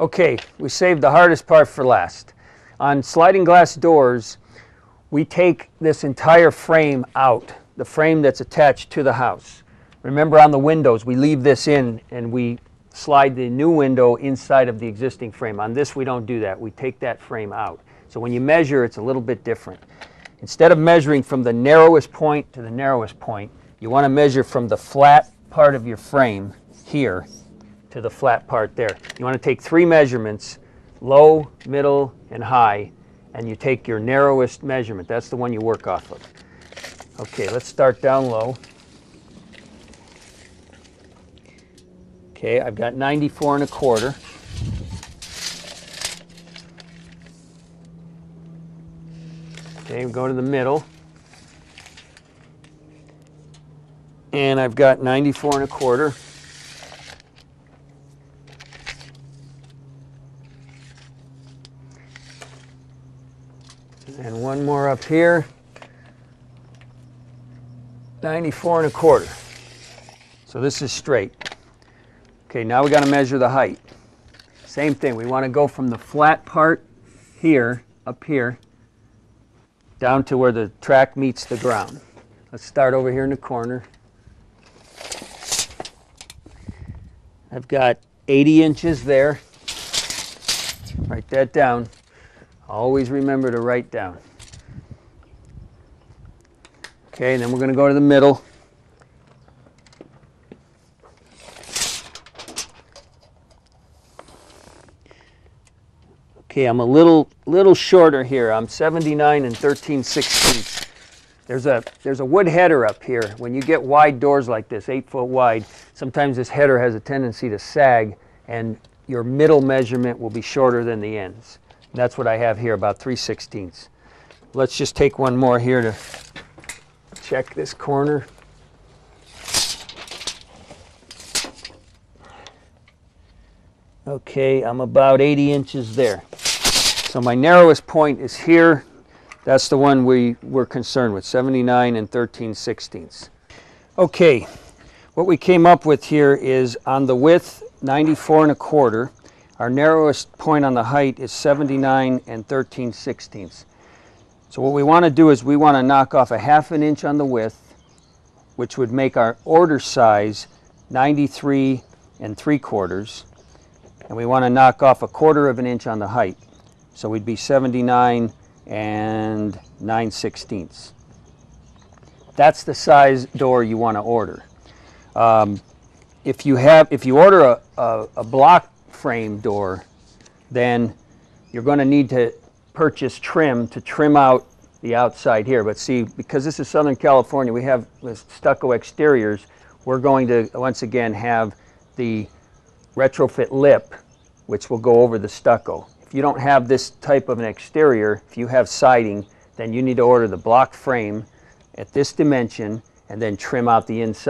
Okay, we saved the hardest part for last. On sliding glass doors, we take this entire frame out, the frame that's attached to the house. Remember on the windows, we leave this in and we slide the new window inside of the existing frame. On this, we don't do that. We take that frame out. So when you measure, it's a little bit different. Instead of measuring from the narrowest point to the narrowest point, you want to measure from the flat part of your frame here to the flat part there. You want to take three measurements, low, middle, and high, and you take your narrowest measurement. That's the one you work off of. Okay, let's start down low. Okay, I've got 94 and a quarter. Okay, we go to the middle. And I've got 94 and a quarter. And one more up here. 94 and a quarter. So this is straight. Okay, now we got to measure the height. Same thing, we want to go from the flat part here, up here, down to where the track meets the ground. Let's start over here in the corner. I've got 80 inches there. Write that down. Always remember to write down. Okay, and then we're going to go to the middle. Okay, I'm a little little shorter here. I'm 79 and 13 sixteenths. There's a there's a wood header up here. When you get wide doors like this, eight foot wide, sometimes this header has a tendency to sag, and your middle measurement will be shorter than the ends. That's what I have here, about 3 sixteenths. Let's just take one more here to check this corner. Okay, I'm about 80 inches there. So my narrowest point is here. That's the one we were concerned with, 79 and 13 sixteenths. Okay, what we came up with here is on the width, 94 and a quarter. Our narrowest point on the height is 79 and 13 sixteenths. So what we want to do is we want to knock off a half an inch on the width, which would make our order size 93 and 3 quarters. And we want to knock off a quarter of an inch on the height. So we'd be 79 and 9 sixteenths. That's the size door you want to order. Um, if you have, if you order a, a, a block frame door, then you're going to need to purchase trim to trim out the outside here. But see, because this is Southern California, we have stucco exteriors. We're going to, once again, have the retrofit lip, which will go over the stucco. If you don't have this type of an exterior, if you have siding, then you need to order the block frame at this dimension and then trim out the inside.